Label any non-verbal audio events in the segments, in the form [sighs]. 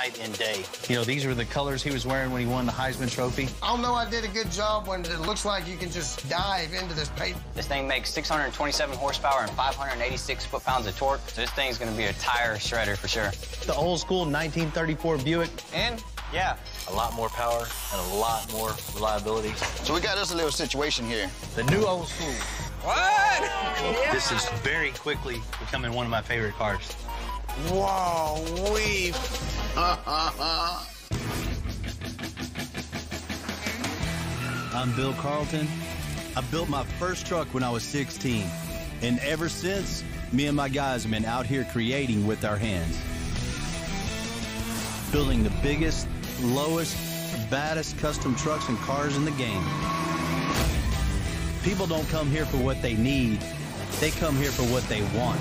night and day. You know, these were the colors he was wearing when he won the Heisman Trophy. I'll know I did a good job when it looks like you can just dive into this paint. This thing makes 627 horsepower and 586 foot-pounds of torque, so this thing's gonna be a tire shredder for sure. The old school 1934 Buick. And, yeah, A lot more power and a lot more reliability. So we got us a little situation here. The new old school. What? This is very quickly becoming one of my favorite cars. Wow, we. [laughs] I'm Bill Carlton. I built my first truck when I was 16. And ever since, me and my guys have been out here creating with our hands. Building the biggest, lowest, baddest custom trucks and cars in the game. People don't come here for what they need, they come here for what they want.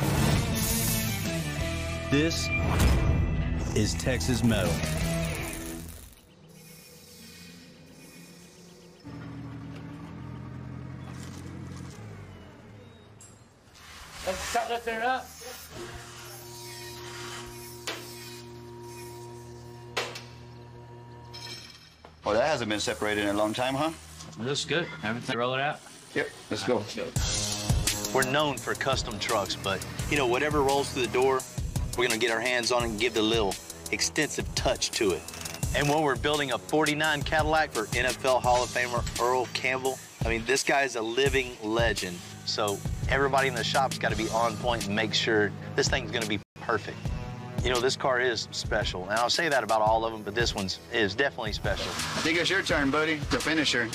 This is Texas Metal. Let's cut that thing up. Oh, that hasn't been separated in a long time, huh? Looks good. Everything roll it out. Yep, let's go. We're known for custom trucks, but you know, whatever rolls through the door, we're gonna get our hands on it and give the little extensive touch to it. And when we're building a 49 Cadillac for NFL Hall of Famer Earl Campbell, I mean, this guy's a living legend. So everybody in the shop's got to be on point and make sure this thing's gonna be perfect. You know, this car is special, and I'll say that about all of them, but this one's is definitely special. I think it's your turn, buddy, the finisher.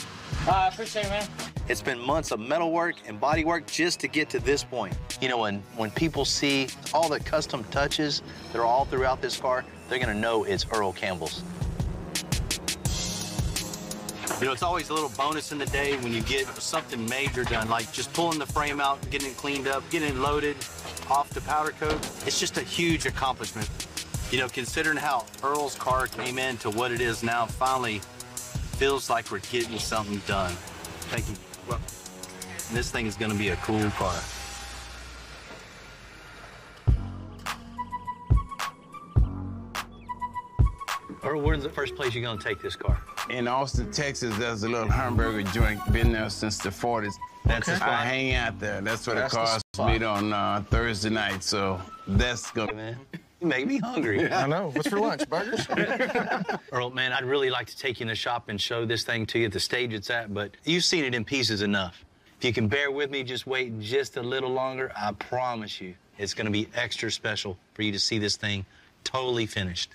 Uh, I appreciate it, man. It's been months of metal work and body work just to get to this point. You know, when, when people see all the custom touches that are all throughout this car, they're gonna know it's Earl Campbell's. You know, it's always a little bonus in the day when you get something major done, like just pulling the frame out, getting it cleaned up, getting it loaded, off the powder coat. It's just a huge accomplishment. You know, considering how Earl's car came in to what it is now, finally feels like we're getting something done. Thank you. Well, this thing is gonna be a cool car. Earl, where's the first place you're gonna take this car? In Austin, Texas, there's a little hamburger joint. Been there since the 40s. That's the spot. I hang out there. That's where That's the the cars spot. meet on uh, Thursday night. So that's gonna. Man, you make me hungry. I know. What's for lunch? Burgers? [laughs] Earl, man, I'd really like to take you in the shop and show this thing to you at the stage it's at, but you've seen it in pieces enough. If you can bear with me, just wait just a little longer, I promise you it's gonna be extra special for you to see this thing totally finished.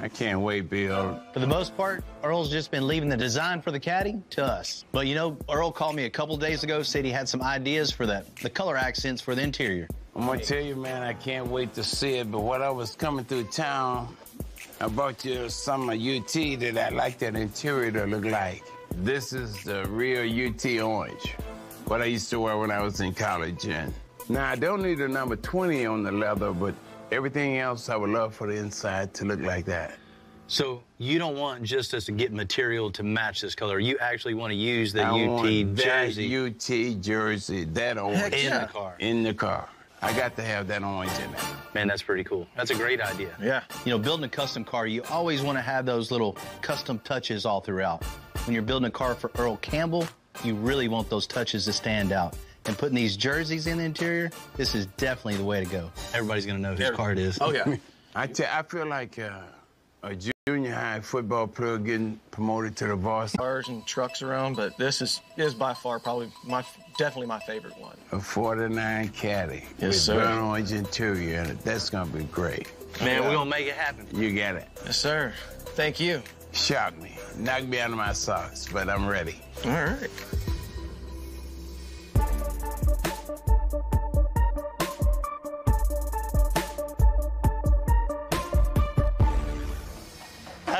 I can't wait, Bill. For the most part, Earl's just been leaving the design for the caddy to us. But you know, Earl called me a couple days ago, said he had some ideas for the, the color accents for the interior. I'm gonna tell you, man, I can't wait to see it. But when I was coming through town, I brought you some of UT that I like that interior to look like. This is the real UT orange, what I used to wear when I was in college. And now I don't need a number 20 on the leather, but everything else I would love for the inside to look like that. So you don't want just us to get material to match this color. You actually want to use the I UT want jersey that UT jersey, that orange in the car. in the car. I got to have that orange in there. Man, that's pretty cool. That's a great idea. yeah. You know, building a custom car, you always want to have those little custom touches all throughout. When you're building a car for Earl Campbell, you really want those touches to stand out. And putting these jerseys in the interior, this is definitely the way to go. Everybody's gonna know whose car it is. Oh, yeah. [laughs] I I feel like uh, a junior high football player getting promoted to the varsity. Cars and trucks around, but this is is by far probably my definitely my favorite one. A 49 Caddy Yes, with sir. burnt orange interior in it. That's gonna be great. Man, we're gonna make it happen. You got it. Yes, sir. Thank you. Shock me. Knock me out of my socks, but I'm ready. All right.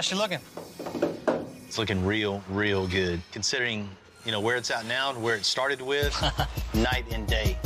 How's she looking? It's looking real, real good. Considering, you know, where it's at now and where it started with, [laughs] night and day.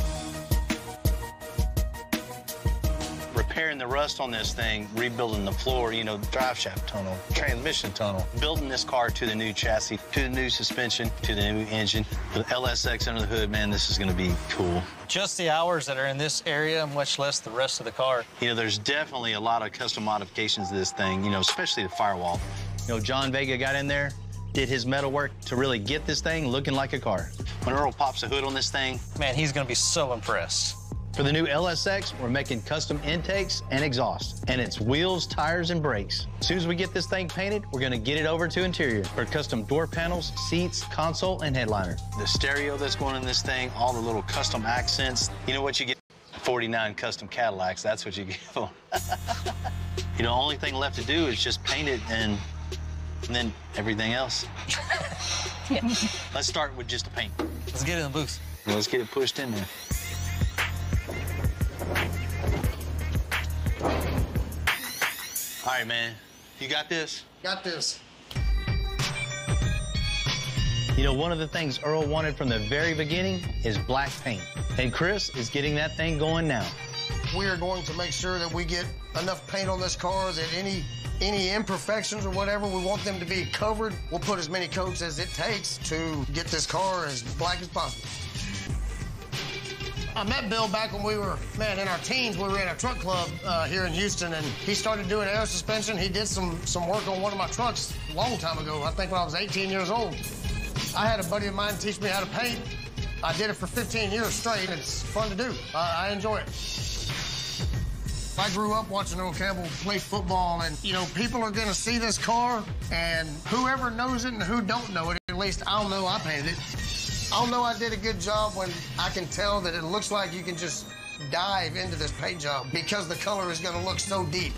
Repairing the rust on this thing, rebuilding the floor, you know, drive shaft tunnel, transmission tunnel, building this car to the new chassis, to the new suspension, to the new engine, with LSX under the hood, man, this is gonna be cool. Just the hours that are in this area, much less the rest of the car. You know, there's definitely a lot of custom modifications to this thing, you know, especially the firewall. You know, John Vega got in there, did his metal work to really get this thing looking like a car. When Earl pops a hood on this thing, Man, he's gonna be so impressed. For the new LSX, we're making custom intakes and exhaust, and it's wheels, tires, and brakes. As soon as we get this thing painted, we're gonna get it over to interior for custom door panels, seats, console, and headliner. The stereo that's going in this thing, all the little custom accents. You know what you get? 49 custom Cadillacs, that's what you [laughs] get for. you know, only thing left to do is just paint it and, and then everything else. [laughs] Let's start with just the paint. Let's get it in the booth. Let's get it pushed in there. All right, man. You got this? Got this. You know, one of the things Earl wanted from the very beginning is black paint. And Chris is getting that thing going now. We are going to make sure that we get enough paint on this car that any any imperfections or whatever we want them to be covered. We'll put as many coats as it takes to get this car as black as possible. I met Bill back when we were, man, in our teens. We were in a truck club uh, here in Houston, and he started doing air suspension. He did some some work on one of my trucks a long time ago. I think when I was 18 years old. I had a buddy of mine teach me how to paint. I did it for 15 years straight. It's fun to do. I, I enjoy it. I grew up watching Earl Campbell play football, and you know, people are gonna see this car, and whoever knows it and who don't know it, at least I'll know I painted it. I'll know I did a good job when I can tell that it looks like you can just dive into this paint job because the color is gonna look so deep.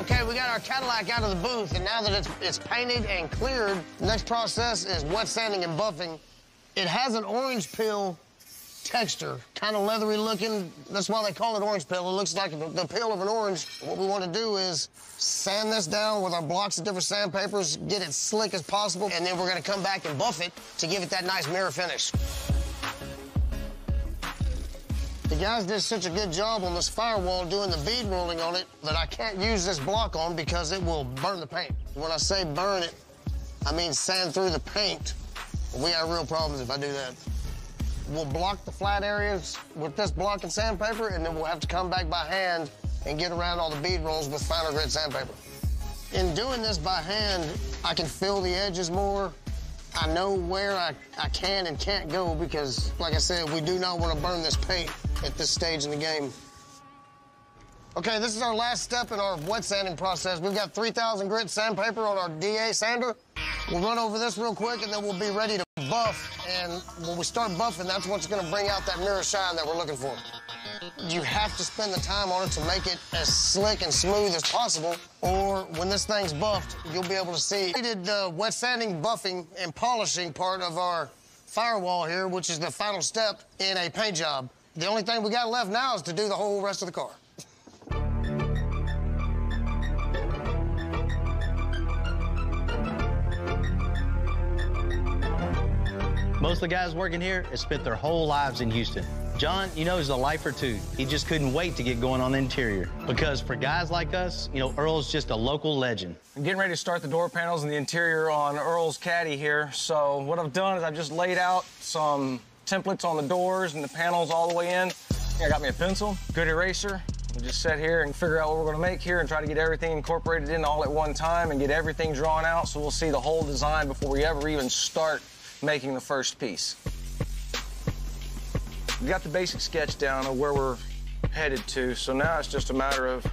Okay, we got our Cadillac out of the booth, and now that it's, it's painted and cleared, the next process is wet sanding and buffing. It has an orange peel texture, kind of leathery looking. That's why they call it orange peel. It looks like the, the peel of an orange. What we want to do is sand this down with our blocks of different sandpapers, get it slick as possible, and then we're going to come back and buff it to give it that nice mirror finish. The guys did such a good job on this firewall doing the bead rolling on it that I can't use this block on because it will burn the paint. When I say burn it, I mean sand through the paint. We have real problems if I do that. We'll block the flat areas with this block and sandpaper, and then we'll have to come back by hand and get around all the bead rolls with finer grit sandpaper. In doing this by hand, I can feel the edges more. I know where I, I can and can't go because, like I said, we do not want to burn this paint at this stage in the game. Okay, this is our last step in our wet sanding process. We've got 3,000 grit sandpaper on our DA sander. We'll run over this real quick and then we'll be ready to buff. And when we start buffing, that's what's gonna bring out that mirror shine that we're looking for. You have to spend the time on it to make it as slick and smooth as possible, or when this thing's buffed, you'll be able to see. We did the wet sanding, buffing, and polishing part of our firewall here, which is the final step in a paint job. The only thing we got left now is to do the whole rest of the car. Most of the guys working here have spent their whole lives in Houston. John, you know, is a lifer too. He just couldn't wait to get going on the interior. Because for guys like us, you know, Earl's just a local legend. I'm getting ready to start the door panels and the interior on Earl's Caddy here. So what I've done is I've just laid out some templates on the doors and the panels all the way in. I got me a pencil, good eraser. We'll just sit here and figure out what we're gonna make here and try to get everything incorporated in all at one time and get everything drawn out so we'll see the whole design before we ever even start making the first piece. We got the basic sketch down of where we're headed to, so now it's just a matter of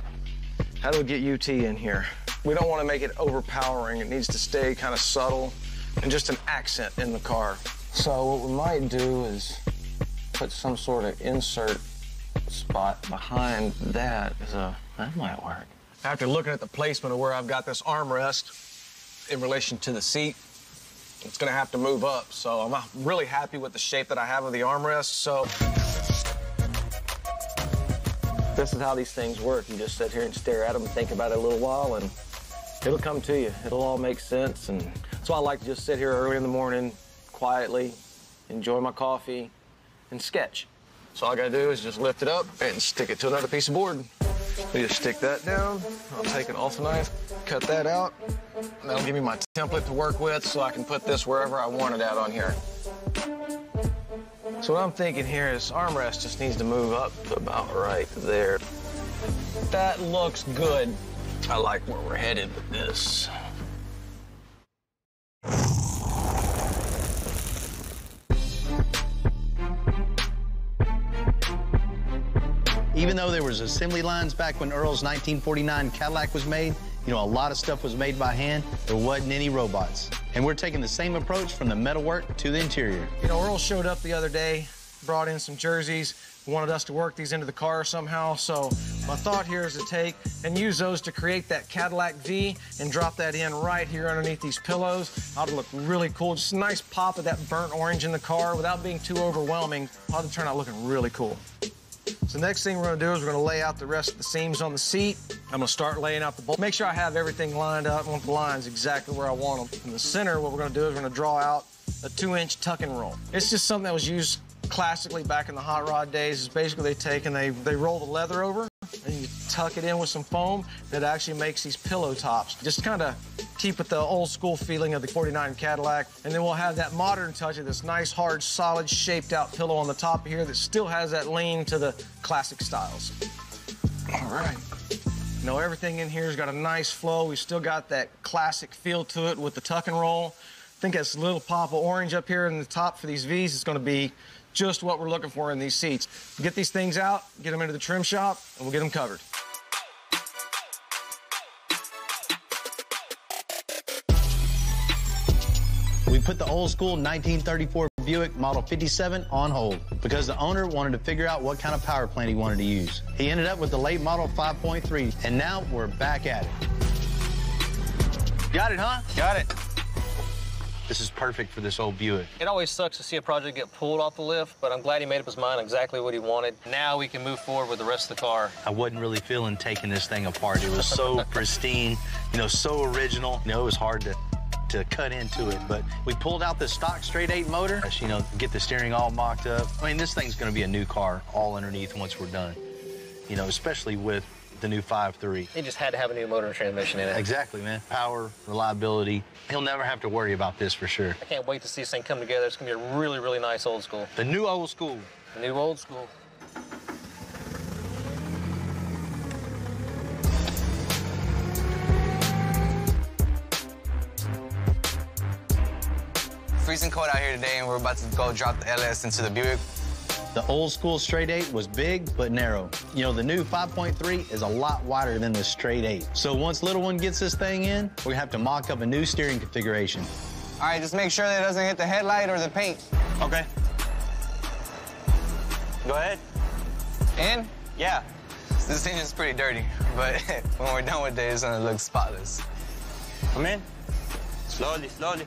how do we get UT in here? We don't want to make it overpowering. It needs to stay kind of subtle and just an accent in the car. So what we might do is put some sort of insert spot behind that. Is a, that might work. After looking at the placement of where I've got this armrest in relation to the seat, it's gonna have to move up. So I'm really happy with the shape that I have of the armrest. So this is how these things work. You just sit here and stare at them and think about it a little while and it'll come to you. It'll all make sense. And that's why I like to just sit here early in the morning, quietly, enjoy my coffee, and sketch. So all I gotta do is just lift it up and stick it to another piece of board. We just stick that down. I'll take an Olfa knife, cut that out. That'll give me my template to work with so I can put this wherever I want it at on here. So what I'm thinking here is armrest just needs to move up about right there. That looks good. I like where we're headed with this. Even though there was assembly lines back when Earl's 1949 Cadillac was made, you know, a lot of stuff was made by hand. There wasn't any robots. And we're taking the same approach from the metalwork to the interior. You know, Earl showed up the other day, brought in some jerseys, wanted us to work these into the car somehow. So my thought here is to take and use those to create that Cadillac V and drop that in right here underneath these pillows. To look really cool. Just a nice pop of that burnt orange in the car without being too overwhelming. Ought to turn out looking really cool. So the next thing we're gonna do is we're gonna lay out the rest of the seams on the seat. I'm gonna start laying out the bolts. Make sure I have everything lined up. I want the lines exactly where I want them. In the center, what we're gonna do is we're gonna draw out a two inch tuck and roll. It's just something that was used classically back in the hot rod days. Is basically they take and they, they roll the leather over and you tuck it in with some foam that actually makes these pillow tops. Just kind of keep it the old school feeling of the 49 Cadillac. And then we'll have that modern touch of this nice, hard, solid, shaped out pillow on the top here that still has that lean to the classic styles. All right. You know, everything in here's got a nice flow. We still got that classic feel to it with the tuck and roll. I think that's a little pop of orange up here in the top for these V's. It's gonna be just what we're looking for in these seats. Get these things out, get them into the trim shop, and we'll get them covered. We put the old school 1934 Buick Model 57 on hold because the owner wanted to figure out what kind of power plant he wanted to use. He ended up with the late Model 5.3, and now we're back at it. Got it, huh? Got it. This is perfect for this old Buick. It always sucks to see a project get pulled off the lift, but I'm glad he made up his mind exactly what he wanted. Now we can move forward with the rest of the car. I wasn't really feeling taking this thing apart. It was so [laughs] pristine, you know, so original. You know, it was hard to to cut into it, but we pulled out the stock straight eight motor, you know, get the steering all mocked up. I mean, this thing's gonna be a new car all underneath once we're done, you know, especially with the new 5.3. He just had to have a new motor and transmission in it. Exactly, man. Power, reliability. He'll never have to worry about this for sure. I can't wait to see this thing come together. It's gonna be a really, really nice old school. The new old school. The new old school. Freezing cold out here today, and we're about to go drop the LS into the Buick. The old school straight eight was big but narrow. You know, the new 5.3 is a lot wider than the straight eight. So once little one gets this thing in, we have to mock up a new steering configuration. All right, just make sure that it doesn't hit the headlight or the paint. Okay. Go ahead. In? Yeah. This engine's pretty dirty, but [laughs] when we're done with it, it's gonna look spotless. Come in. Slowly, slowly.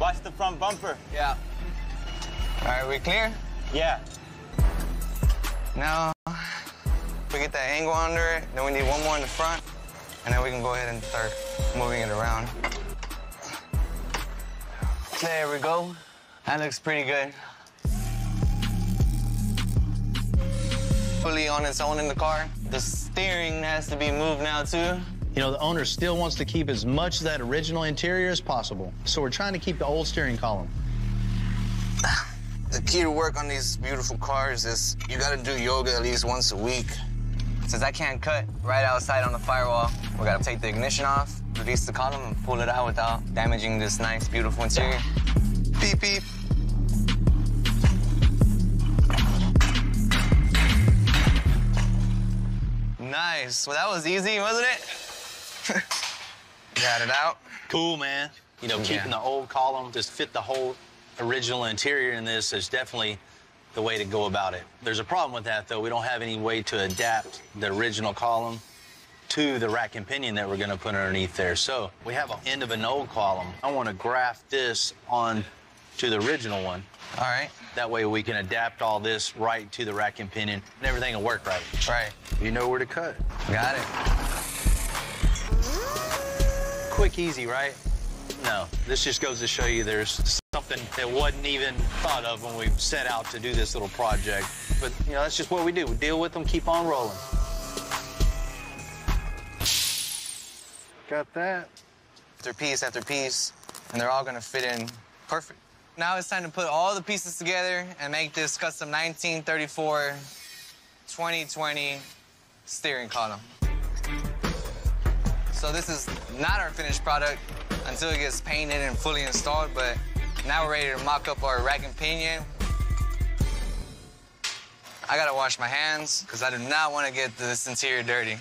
Watch the front bumper. Yeah. All right, we clear? Yeah. Now, we get that angle under it, then we need one more in the front, and then we can go ahead and start moving it around. There we go. That looks pretty good. Fully on its own in the car. The steering has to be moved now, too. You know, the owner still wants to keep as much of that original interior as possible. So we're trying to keep the old steering column. [sighs] [sighs] The key to work on these beautiful cars is you gotta do yoga at least once a week. Since I can't cut right outside on the firewall, we gotta take the ignition off, release the column, and pull it out without damaging this nice, beautiful interior. Beep, beep. Nice. Well, that was easy, wasn't it? [laughs] Got it out. Cool, man. You know, Yeah. keeping the old column just fit the whole original interior in this is definitely the way to go about it. There's a problem with that, though. We don't have any way to adapt the original column to the rack and pinion that we're going to put underneath there. So we have an end of an old column. I want to graft this on to the original one. All right. That way we can adapt all this right to the rack and pinion, and everything will work right. Right. You know where to cut. Got it. Quick, easy, right? No, this just goes to show you there's something something that wasn't even thought of when we set out to do this little project. But, you know, that's just what we do. We deal with them, keep on rolling. Got that. After piece after piece, and they're all gonna fit in perfect. Now it's time to put all the pieces together and make this custom 1934 2020 steering column. So this is not our finished product until it gets painted and fully installed, but now we're ready to mock up our rack and pinion. I gotta wash my hands because I do not want to get this interior dirty.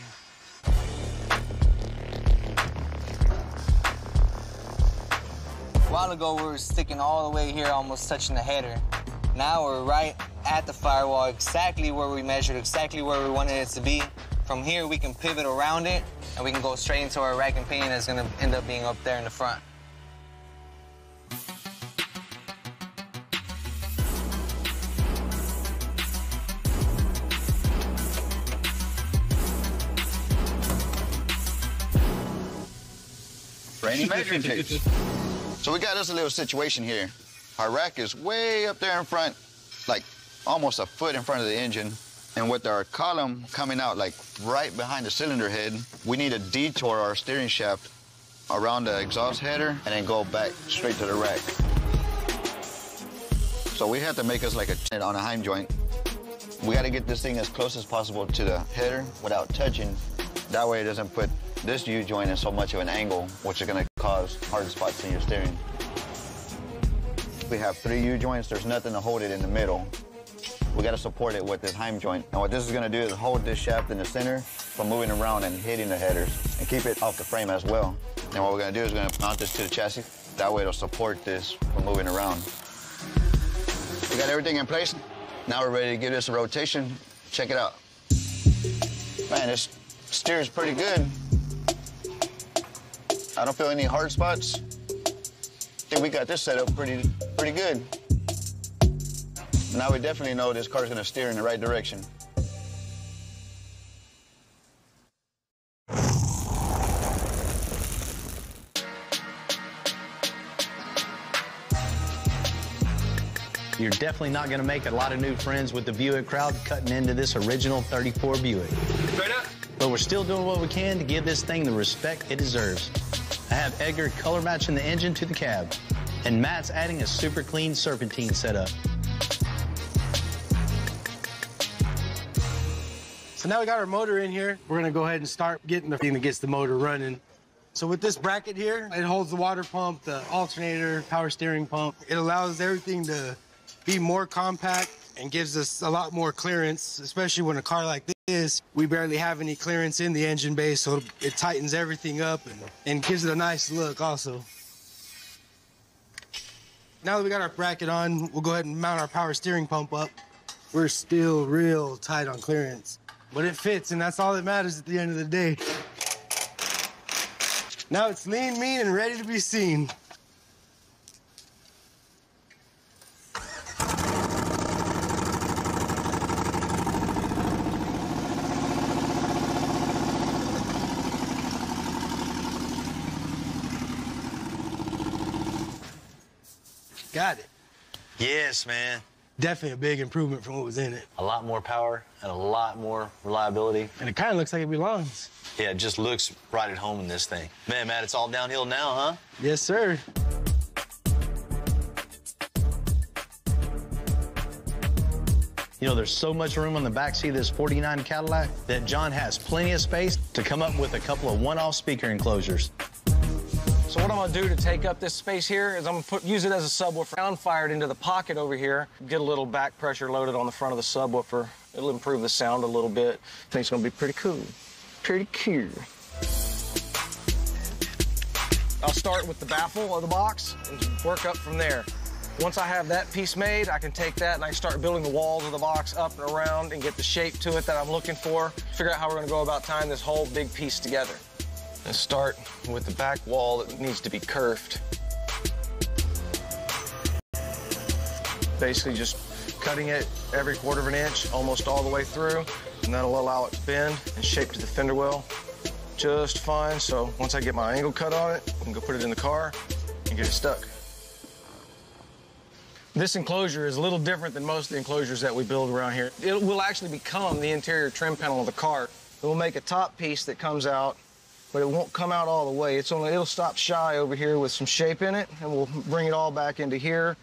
A while ago, we were sticking all the way here, almost touching the header. Now we're right at the firewall, exactly where we measured, exactly where we wanted it to be. From here, we can pivot around it, and we can go straight into our rack and pinion that's gonna end up being up there in the front. Rainy measuring tapes. So we got us a little situation here. Our rack is way up there in front, like almost a foot in front of the engine. And with our column coming out like right behind the cylinder head, we need to detour our steering shaft around the exhaust header and then go back straight to the rack. So we have to make us like a on a heim joint. We got to get this thing as close as possible to the header without touching. That way it doesn't put this U-joint in so much of an angle, which is going to cause hard spots in your steering. We have three U-joints. There's nothing to hold it in the middle. We got to support it with this heim joint. And what this is going to do is hold this shaft in the center from moving around and hitting the headers and keep it off the frame as well. And what we're going to do is we're going to mount this to the chassis. That way it'll support this from moving around. We got everything in place. Now we're ready to give this a rotation. Check it out. Man, this steers pretty good. I don't feel any hard spots. I think we got this set up pretty, pretty good. Now we definitely know this car's gonna steer in the right direction. You're definitely not going to make a lot of new friends with the Buick crowd cutting into this original 34 Buick. But we're still doing what we can to give this thing the respect it deserves. I have Edgar color matching the engine to the cab, and Matt's adding a super clean serpentine setup. So now we got our motor in here. We're gonna go ahead and start getting the thing that gets the motor running. So with this bracket here, it holds the water pump, the alternator, power steering pump. It allows everything to be more compact and gives us a lot more clearance, especially when a car like this, we barely have any clearance in the engine bay, so it tightens everything up and, and gives it a nice look also. Now that we got our bracket on, we'll go ahead and mount our power steering pump up. We're still real tight on clearance, but it fits, and that's all that matters at the end of the day. Now it's lean, mean, and ready to be seen. Got it. Yes, man. Definitely a big improvement from what was in it. A lot more power and a lot more reliability. And it kind of looks like it belongs. Yeah, it just looks right at home in this thing. Man, Matt, it's all downhill now, huh? Yes, sir. You know, there's so much room on the backseat of this 49 Cadillac that John has plenty of space to come up with a couple of one-off speaker enclosures. So what I'm gonna do to take up this space here is I'm gonna put, use it as a subwoofer. Down fired into the pocket over here, get a little back pressure loaded on the front of the subwoofer. It'll improve the sound a little bit. I think it's gonna be pretty cool. Pretty cool. I'll start with the baffle of the box and work up from there. Once I have that piece made, I can take that and I start building the walls of the box up and around and get the shape to it that I'm looking for. Figure out how we're gonna go about tying this whole big piece together. Let's start with the back wall that needs to be curved. Basically just cutting it every quarter of an inch, almost all the way through, and that'll allow it to bend and shape to the fender well just fine. So once I get my angle cut on it, I can go put it in the car and get it stuck. This enclosure is a little different than most of the enclosures that we build around here. It will actually become the interior trim panel of the car. We'll make a top piece that comes out, but it won't come out all the way. It's only, it'll stop shy over here with some shape in it, and we'll bring it all back into here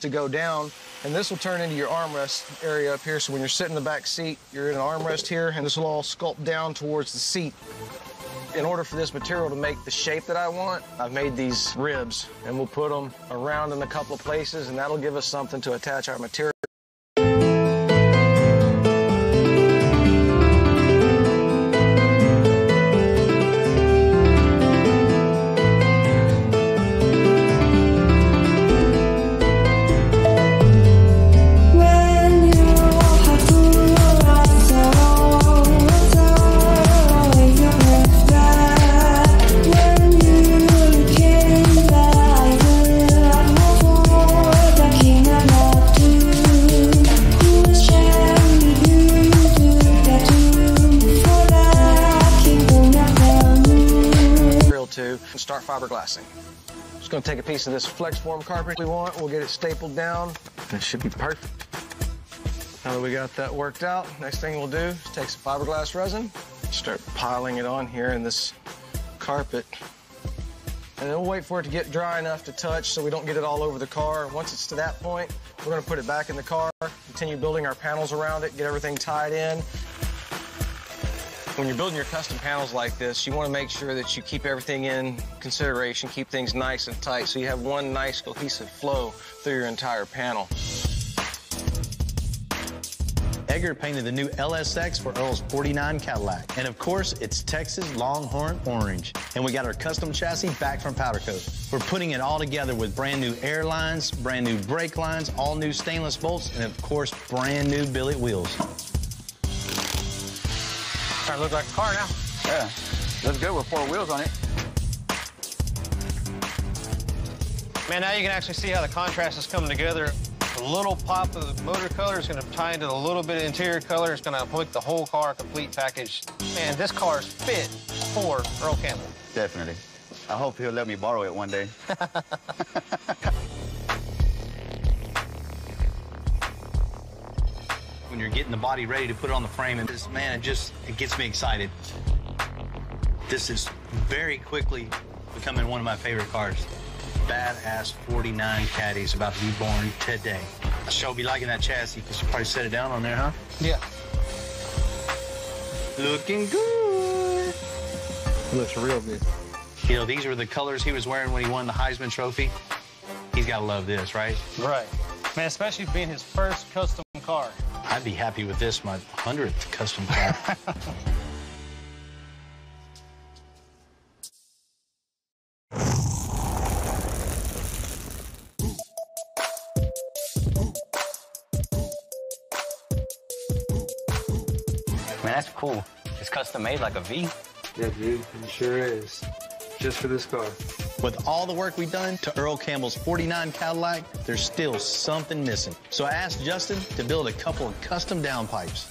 to go down. And this will turn into your armrest area up here. So when you're sitting in the back seat, you're in an armrest here, and this will all sculpt down towards the seat. In order for this material to make the shape that I want, I've made these ribs, and we'll put them around in a couple of places, and that'll give us something to attach our material. Piece of this flex form carpet we want, we'll get it stapled down, it should be perfect. Now that we got that worked out, next thing we'll do is take some fiberglass resin, start piling it on here in this carpet. And then we'll wait for it to get dry enough to touch so we don't get it all over the car. Once it's to that point, we're gonna put it back in the car, continue building our panels around it, get everything tied in. When you're building your custom panels like this, you want to make sure that you keep everything in consideration, keep things nice and tight, so you have one nice cohesive flow through your entire panel. Edgar painted the new LSX for Earl's 49 Cadillac. And of course, it's Texas Longhorn Orange. And we got our custom chassis back from Powder Coat. We're putting it all together with brand new air lines, brand new brake lines, all new stainless bolts, and of course, brand new billet wheels. Starting to look like a car now. Yeah, looks good with four wheels on it. Man, now you can actually see how the contrast is coming together. A little pop of the motor color is going to tie into a little bit of interior color. It's going to make the whole car a complete package. Man, this car is fit for Earl Campbell. Definitely. I hope he'll let me borrow it one day. [laughs] When you're getting the body ready to put it on the frame, and this, man, it just, it gets me excited. This is very quickly becoming one of my favorite cars. Badass 49 Caddy is about to be born today. I sure be liking that chassis because you probably set it down on there, huh? Yeah. Looking good. Looks real good. You know, these were the colors he was wearing when he won the Heisman Trophy. He's got to love this, right? Right. Man, especially being his first custom car. I'd be happy with this, my 100th custom car. [laughs] Man, that's cool. It's custom made like a V. Yeah, dude, it sure is. Just for this car. With all the work we've done to Earl Campbell's 49 Cadillac, there's still something missing. So I asked Justin to build a couple of custom downpipes.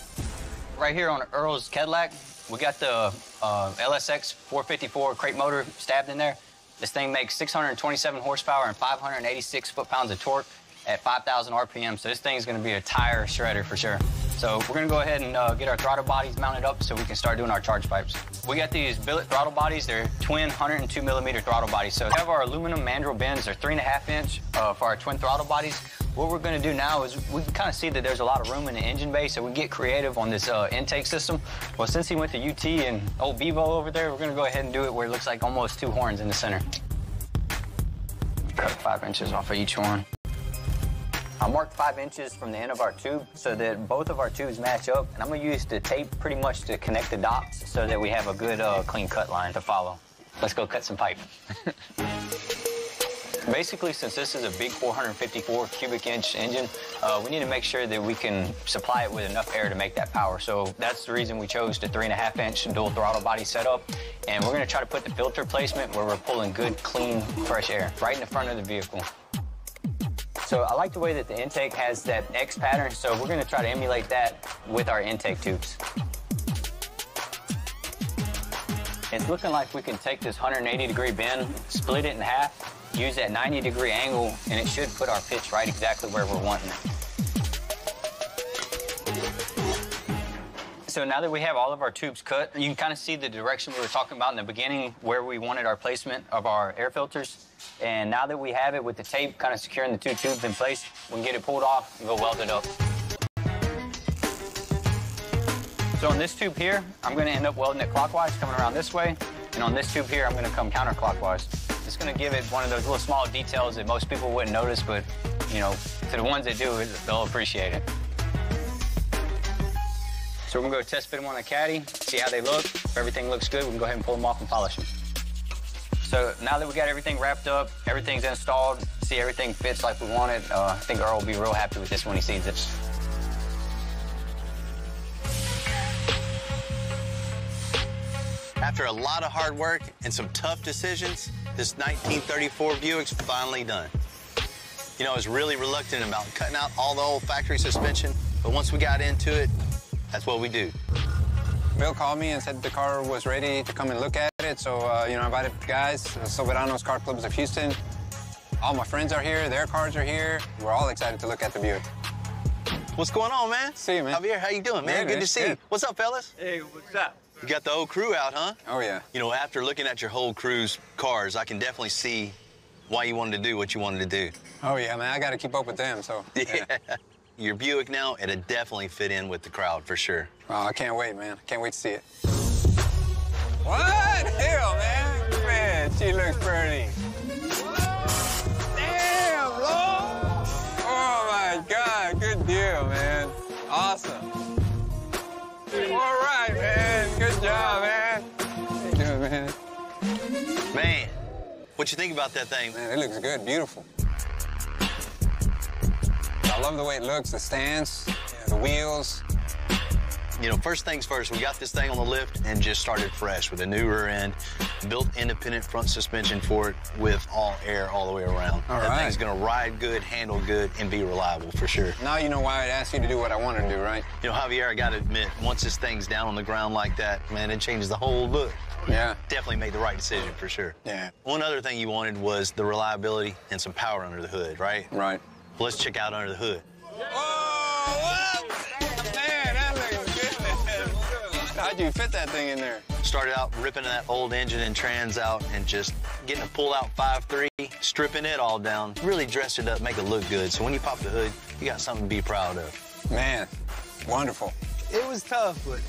Right here on Earl's Cadillac, we got the uh, LSX 454 crate motor stabbed in there. This thing makes 627 horsepower and 586 foot-pounds of torque at 5,000 RPM. So this thing's gonna be a tire shredder for sure. So we're gonna go ahead and uh, get our throttle bodies mounted up so we can start doing our charge pipes. We got these billet throttle bodies. They're twin 102 millimeter throttle bodies. So we have our aluminum mandrel bends. They're three and a half inch uh, for our twin throttle bodies. What we're gonna do now is we can kind of see that there's a lot of room in the engine bay, so we get creative on this uh, intake system. Well, since he went to UT and old Bevo over there, we're gonna go ahead and do it where it looks like almost two horns in the center. Cut five inches off of each horn. I marked five inches from the end of our tube so that both of our tubes match up. And I'm gonna use the tape pretty much to connect the dots so that we have a good uh, clean cut line to follow. Let's go cut some pipe. [laughs] Basically, since this is a big 454 cubic inch engine, uh, we need to make sure that we can supply it with enough air to make that power. So that's the reason we chose the three and a half inch dual throttle body setup. And we're gonna try to put the filter placement where we're pulling good, clean, fresh air right in the front of the vehicle. So I like the way that the intake has that X pattern, so we're gonna try to emulate that with our intake tubes. It's looking like we can take this 180 degree bend, split it in half, use that 90 degree angle, and it should put our pitch right exactly where we're wanting it. So now that we have all of our tubes cut, you can kind of see the direction we were talking about in the beginning where we wanted our placement of our air filters. And now that we have it with the tape kind of securing the two tubes in place, we can get it pulled off and go weld it up. So on this tube here, I'm gonna end up welding it clockwise, coming around this way. And on this tube here, I'm gonna come counterclockwise. It's gonna give it one of those little small details that most people wouldn't notice, but you know, to the ones that do, they'll appreciate it. So we're gonna go test fit them on the caddy, see how they look. If everything looks good, we can go ahead and pull them off and polish them. So now that we got everything wrapped up, everything's installed, see everything fits like we wanted, uh, I think Earl will be real happy with this when he sees it. After a lot of hard work and some tough decisions, this 1934 Buick's finally done. You know, I was really reluctant about cutting out all the old factory suspension, but once we got into it, that's what we do. Bill called me and said the car was ready to come and look at it, so, uh, you know, I invited the guys, the Silveranos Car Clubs of Houston. All my friends are here, their cars are here. We're all excited to look at the Buick. What's going on, man? See you, man. Javier, how you doing, man? Good, good to see good. you. What's up, fellas? Hey, what's up? You got the whole crew out, huh? Oh, yeah. You know, after looking at your whole crew's cars, I can definitely see why you wanted to do what you wanted to do. Oh, yeah, man, I gotta keep up with them, so. [laughs] Yeah. Your Buick now, it'd definitely fit in with the crowd for sure. Oh, I can't wait, man. I can't wait to see it. What? Hell, man. Man, she looks pretty. Damn, Lord. Oh, my God. Good deal, man. Awesome. All right, man. Good job, man. How you doing, man? Man, what you think about that thing? Man, it looks good. Beautiful. I love the way it looks, the stance, the wheels. You know, first things first, we got this thing on the lift and just started fresh with a new rear end, built independent front suspension for it with all air all the way around. All that right. thing's gonna ride good, handle good, and be reliable for sure. Now you know why I'd ask you to do what I want to do, right? You know, Javier, I gotta admit, once this thing's down on the ground like that, man, it changes the whole look. Yeah. Definitely made the right decision for sure. Yeah. One other thing you wanted was the reliability and some power under the hood, right? Right. Well, let's check out under the hood. Oh, what? Man, that looks good. How'd you fit that thing in there? Started out ripping that old engine and trans out and just getting a pull-out 5.3, stripping it all down, really dressed it up, make it look good. So when you pop the hood, you got something to be proud of. Man, wonderful. It was tough, but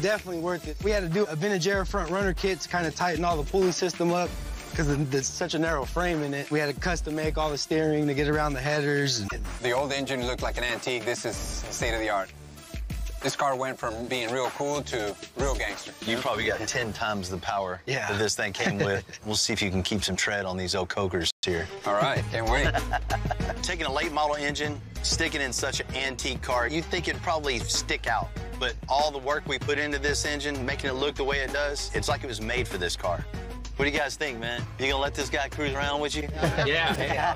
definitely worth it. We had to do a vintage air front runner kit to kind of tighten all the pulley system up because there's such a narrow frame in it. We had to custom make all the steering to get around the headers. The old engine looked like an antique. This is state of the art. This car went from being real cool to real gangster. You probably got 10 times the power Yeah. that this thing came [laughs] with. we'll see if you can keep some tread on these old cokers here. All right, can't wait. [laughs] Taking a late model engine, sticking in such an antique car, you'd think it'd probably stick out. But all the work we put into this engine, making it look the way it does, it's like it was made for this car. What do you guys think, man? You gonna let this guy cruise around with you? Yeah.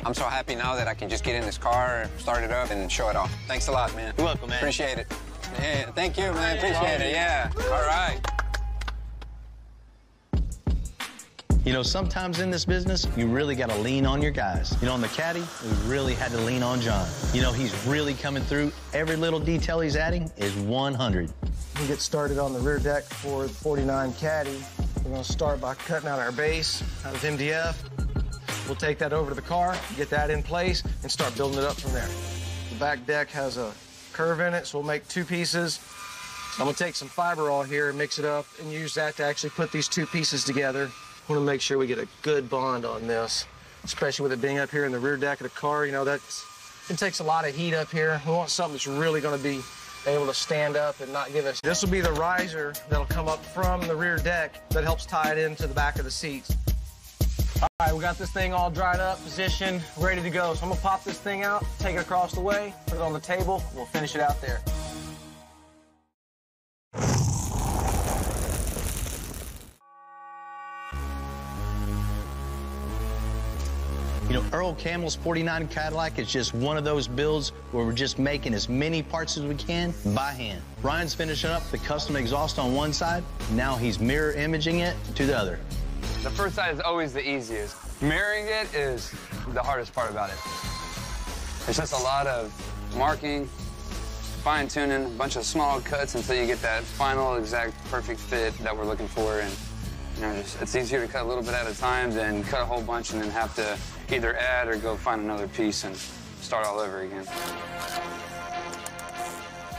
[laughs] I'm so happy now that I can just get in this car, start it up, and show it off. Thanks a lot, man. You're welcome, man. Appreciate it. Yeah, thank you, man. Appreciate it. Yeah. All right. You know, sometimes in this business, you really got to lean on your guys. You know, on the caddy, we really had to lean on John. You know, he's really coming through. Every little detail he's adding is 100. We get started on the rear deck for the 49 Caddy. We're gonna start by cutting out our base out of MDF. We'll take that over to the car, get that in place, and start building it up from there. The back deck has a curve in it, so we'll make two pieces. I'm gonna take some fiber all here mix it up and use that to actually put these two pieces together. Want to make sure we get a good bond on this, especially with it being up here in the rear deck of the car. You know, that's it takes a lot of heat up here. We want something that's really gonna be able to stand up and not give us. This will be the riser that'll come up from the rear deck that helps tie it into the back of the seats. All right, we got this thing all dried up, positioned, ready to go. So I'm gonna pop this thing out, take it across the way, put it on the table, we'll finish it out there. You know, Earl Campbell's 49 Cadillac is just one of those builds where we're just making as many parts as we can by hand. Ryan's finishing up the custom exhaust on one side. Now he's mirror imaging it to the other. The first side is always the easiest. Mirroring it is the hardest part about it. It's just a lot of marking, fine tuning, a bunch of small cuts until you get that final exact perfect fit that we're looking for. And you know, it's easier to cut a little bit at a time than cut a whole bunch and then have to either add or go find another piece and start all over again.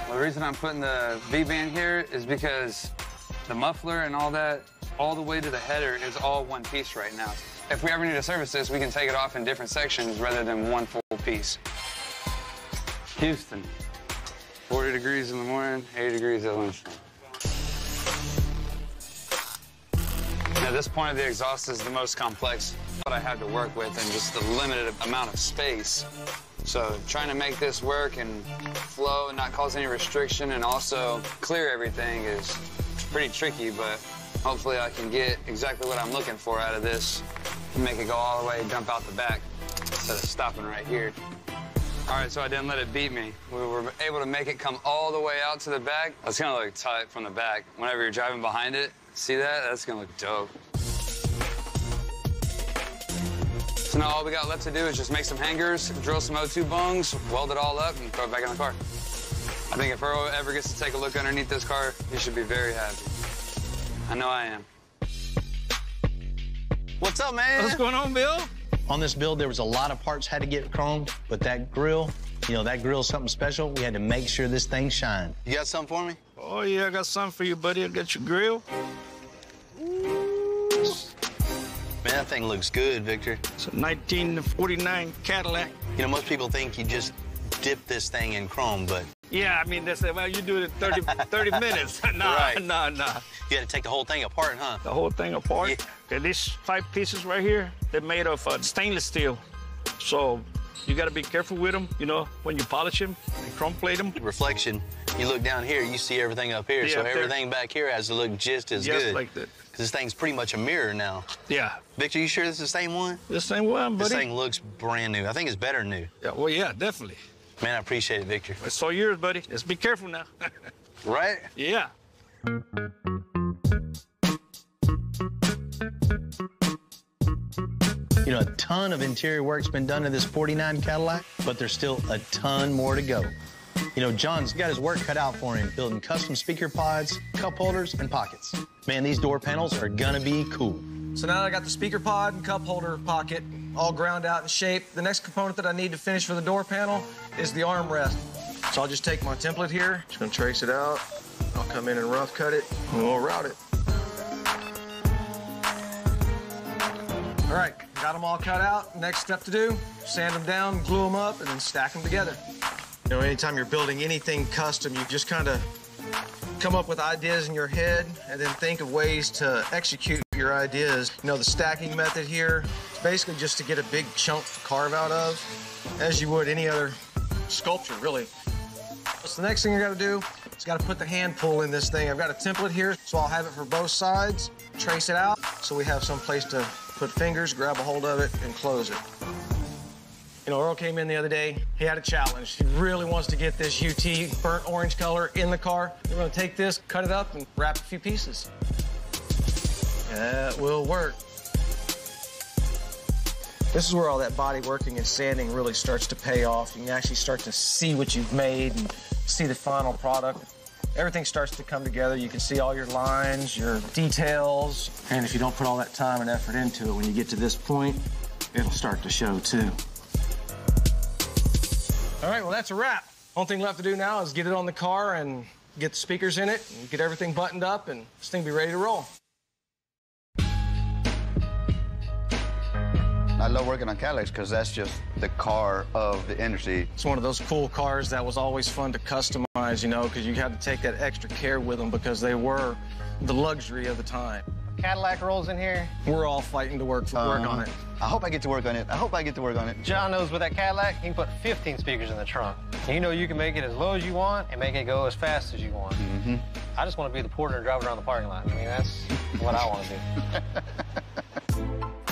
Well, the reason I'm putting the V-band here is because the muffler and all that, all the way to the header is all one piece right now. If we ever need to service this, we can take it off in different sections rather than one full piece. Houston, 40 degrees in the morning, 80 degrees at lunchtime. Now, this point of the exhaust is the most complex what I had to work with and just the limited amount of space. So trying to make this work and flow and not cause any restriction and also clear everything is pretty tricky, but hopefully I can get exactly what I'm looking for out of this and make it go all the way dump out the back instead of stopping right here. All right, so I didn't let it beat me. We were able to make it come all the way out to the back. That's gonna look tight from the back. Whenever you're driving behind it, see that? That's gonna look dope. So now all we got left to do is just make some hangers, drill some O2 bungs, weld it all up, and throw it back in the car. I think if Earl ever gets to take a look underneath this car, he should be very happy. I know I am. What's up, man? What's going on, Bill? On this build, there was a lot of parts had to get chromed, but that grill, you know, that grill's something special. We had to make sure this thing shined. You got something for me? Oh, yeah, I got something for you, buddy. I got your grill. Man, that thing looks good, Victor. It's a 1949 Cadillac. You know, most people think you just dip this thing in chrome, but Yeah, I mean, they say, well, you do it in 30, [laughs] 30 minutes. [laughs] nah, Right. nah, nah. you had to take the whole thing apart, huh? The whole thing apart. Okay, these five pieces right here, they're made of uh, stainless steel. So you got to be careful with them, you know, when you polish them and chrome plate them. Reflection. You look down here, you see everything up here, Yeah, so up there. everything back here has to look just as Just good. like that. 'Cause this thing's pretty much a mirror now. Yeah. Victor, you sure this is the same one? The same one, buddy. This thing looks brand new. I think it's better new. Yeah, well, yeah, definitely. Man, I appreciate it, Victor. It's all yours, buddy. Just be careful now. [laughs] right? Yeah. You know, a ton of interior work's been done to this 49 Cadillac, but there's still a ton more to go. You know, John's got his work cut out for him, building custom speaker pods, cup holders, and pockets. Man, these door panels are gonna be cool. So now I got the speaker pod and cup holder pocket all ground out in shape. the next component that I need to finish for the door panel is the armrest. So I'll just take my template here, just gonna trace it out. I'll come in and rough cut it, and we'll route it. All right, got them all cut out. Next step to do, sand them down, glue them up, and then stack them together. You know, anytime you're building anything custom, you just kind of come up with ideas in your head and then think of ways to execute your ideas. You know, the stacking method here is basically just to get a big chunk to carve out of, as you would any other sculpture, really. So the next thing you gotta do is gotta put the hand pull in this thing. I've got a template here, so I'll have it for both sides, trace it out, so we have some place to put fingers, grab a hold of it, and close it. You know, Earl came in the other day. He had a challenge. He really wants to get this UT burnt orange color in the car. We're gonna take this, cut it up, and wrap a few pieces. That will work. This is where all that body working and sanding really starts to pay off. You can actually start to see what you've made and see the final product. Everything starts to come together. You can see all your lines, your details. And if you don't put all that time and effort into it, when you get to this point, it'll start to show too. All right, well, that's a wrap. Only thing left to do now is get it on the car and get the speakers in it and get everything buttoned up and this thing be ready to roll. I love working on Cadillacs because that's just the car of the industry. It's one of those cool cars that was always fun to customize, you know, because you had to take that extra care with them because they were the luxury of the time. Cadillac rolls in here. We're all fighting to work for work on it. I hope I get to work on it. I hope I get to work on it. John knows with that Cadillac, he can put 15 speakers in the trunk. You know you can make it as low as you want and make it go as fast as you want. Mm-hmm. I just want to be the porter and drive it around the parking lot. I mean, that's what I want to do. [laughs]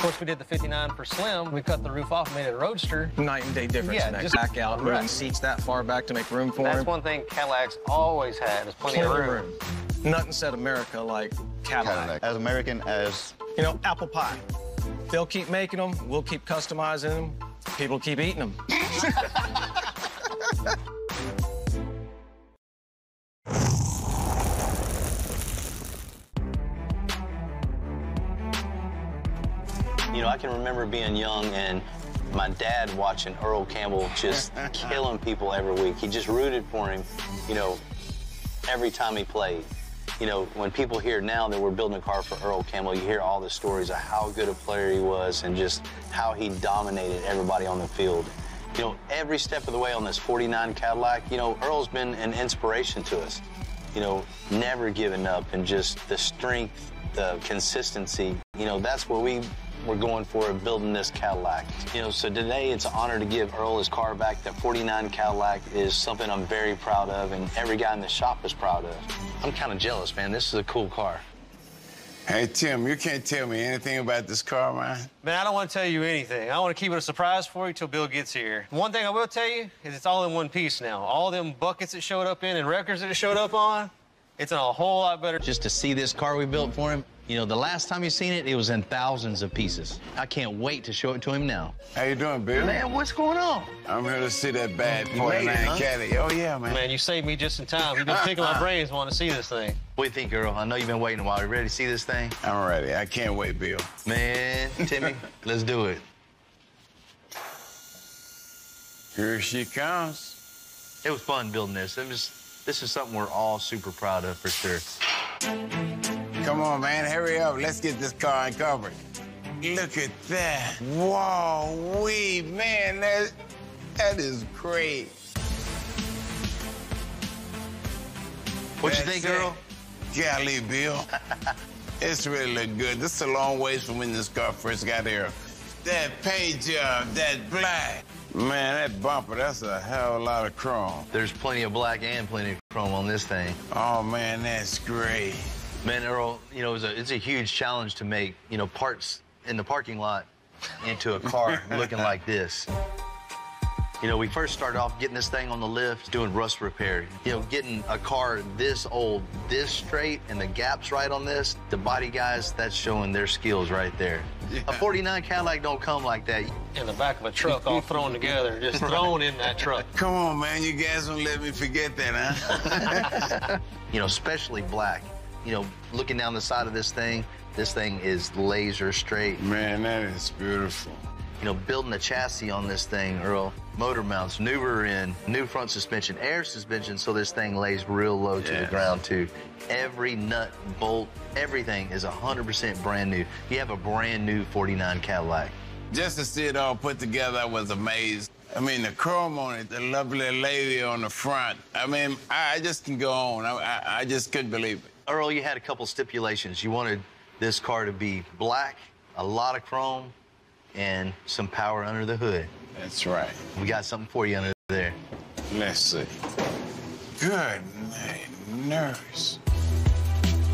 of course, we did the 59 for Slim. We cut the roof off and made it a roadster. Night and day difference Yeah, in that just- back out, moving Right. seats that far back to make room for That's him. one thing Cadillacs always had is plenty, of room. Nothing said America like Cadillac. As American as You know, apple pie. They'll keep making them, we'll keep customizing them, people keep eating them. [laughs] can remember being young and my dad watching Earl Campbell just [laughs] killing people every week. He just rooted for him, you know, every time he played. You know, when people hear now that we're building a car for Earl Campbell, you hear all the stories of how good a player he was and just how he dominated everybody on the field. You know, every step of the way on this 49 Cadillac, you know, Earl's been an inspiration to us. You know, never giving up and just the strength, the consistency. You know, that's what we were going for in building this Cadillac. You know, so today it's an honor to give Earl his car back. That 49 Cadillac is something I'm very proud of and every guy in the shop is proud of. I'm kind of jealous, man. This is a cool car. Hey, Tim, you can't tell me anything about this car, man. Man, I don't want to tell you anything. I want to keep it a surprise for you till Bill gets here. One thing I will tell you is it's all in one piece now. All them buckets it showed up in and records that it showed up on, it's in a whole lot better. Just to see this car we built for him, you know, the last time you seen it, it was in thousands of pieces. I can't wait to show it to him now. How you doing, Bill? Man, what's going on? I'm here to see that bad You made 49 huh? Caddy. Oh, yeah, man. Man, you saved me just in time. You've been picking my [laughs] brains wanting to see this thing. What do you think, Earl? I know you've been waiting a while. You ready to see this thing? I'm ready. I can't wait, Bill. Man, [laughs] Timmy, let's do it. Here she comes. It was fun building this. It was, this is something we're all super proud of for sure. Come on, man. Hurry up. Let's get this car uncovered. Look at that. Whoa, wee, man. That, that is great. What you think. Earl? Golly, Bill. [laughs] it's really look good. This is a long ways from when this car first got here. That paint job, that black. Man, that bumper, that's a hell of a lot of chrome. There's plenty of black and plenty of chrome on this thing. Oh, man, that's great. Man, Earl, you know, it's a, it's a huge challenge to make, you know, parts in the parking lot into a car [laughs] looking like this. You know, we first started off getting this thing on the lift, doing rust repair. You know, getting a car this old, this straight, and the gaps right on this, the body guys, that's showing their skills right there. A 49 Cadillac don't come like that. In the back of a truck, all thrown together, just [laughs] thrown in that truck. Come on, man. You guys don't let me forget that, huh? [laughs] you know, especially black. You know, looking down the side of this thing, this thing is laser straight. Man, that is beautiful. You know, building a chassis on this thing, Earl, motor mounts, new rear end, new front suspension, air suspension, so this thing lays real low to the ground too. Every nut, bolt, everything is 100% brand new. You have a brand new 49 Cadillac. Just to see it all put together, I was amazed. I mean, the chrome on it, the lovely lady on the front. I mean, I, I just can go on. I, I, I just couldn't believe it. Earl, you had a couple stipulations. You wanted this car to be black, a lot of chrome, and some power under the hood. That's right. We got something for you under there. Let's see. Good night, nurse.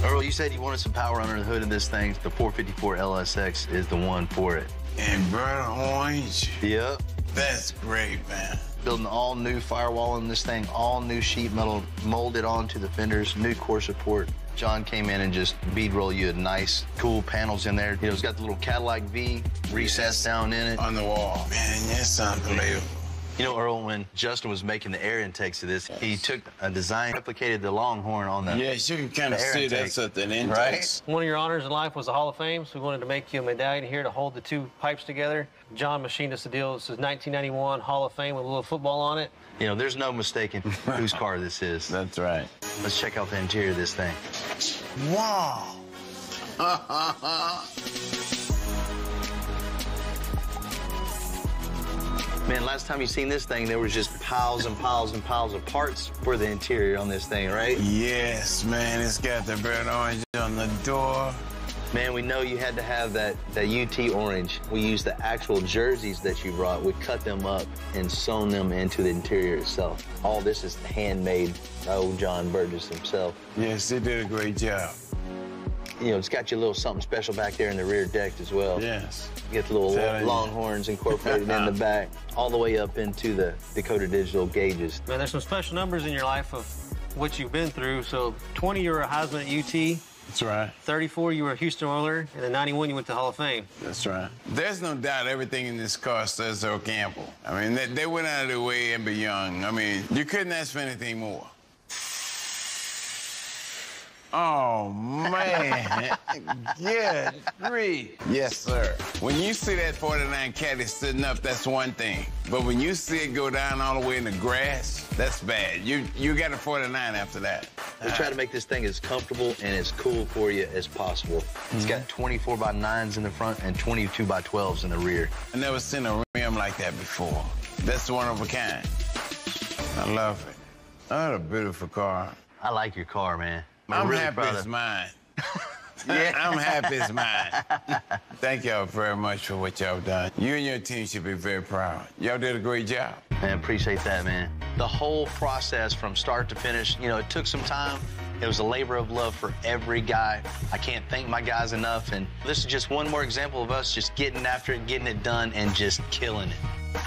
Earl, you said you wanted some power under the hood of this thing. The 454 LSX is the one for it. And burnt orange. Yep. That's great, man. Building all new firewall in this thing, all new sheet metal molded onto the fenders, new core support. John came in and just bead roll you a nice, cool panels in there. You know, it's got the little Cadillac V recessed down in it. On the wall. Man, that's unbelievable. You know, Earl, when Justin was making the air intakes of this, he took a design, replicated the Longhorn on the Yes, you can kind of see intake. that's at the Right? intakes. One of your honors in life was the Hall of Fame, so we wanted to make you a medallion here to hold the two pipes together. John machined us a deal. This is 1991 Hall of Fame with a little football on it. You know, there's no mistaking [laughs] whose car this is. That's right. Let's check out the interior of this thing. Wow. [laughs] Man, last time you seen this thing, there was just piles and piles and piles of parts for the interior on this thing, right? yes, man, it's got the burnt orange on the door. Man, we know you had to have that, that UT orange. We used the actual jerseys that you brought. We cut them up and sewn them into the interior itself. All this is handmade by old John Burgess himself. Yes, they did a great job. You know, it's got you a little something special back there in the rear deck as well. Yes. You get the little Telling you. longhorns incorporated in the [laughs] back, all the way up into the Dakota Digital gauges. Man, there's some special numbers in your life of what you've been through. So 20, you were a Heisman at UT. That's right. 34, you were a Houston Oiler, and in 91, you went to Hall of Fame. That's right. There's no doubt everything in this car says Earl Campbell. I mean, they, they went out of their way and beyond. I mean, you couldn't ask for anything more. Oh, man. [laughs] Good grief. Yes, sir. When you see that 49 caddy sitting up, that's one thing. But when you see it go down all the way in the grass, that's bad. You you got a 49 after that. We try to make this thing as comfortable and as cool for you as possible. It's mm-hmm. got 24 by 9s in the front and 22 by 12s in the rear. I never seen a rim like that before. That's one of a kind. I love it. Oh, what a beautiful car. I like your car, man. I'm really happy proud it's of- mine. [laughs] [laughs] yeah, I'm happy it's mine. [laughs] Thank y'all very much for what y'all have done. You and your team should be very proud. Y'all did a great job. Man, appreciate that, man. The whole process from start to finish, you know, it took some time. It was a labor of love for every guy. I can't thank my guys enough. And this is just one more example of us just getting after it, getting it done, and just killing it.